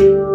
you.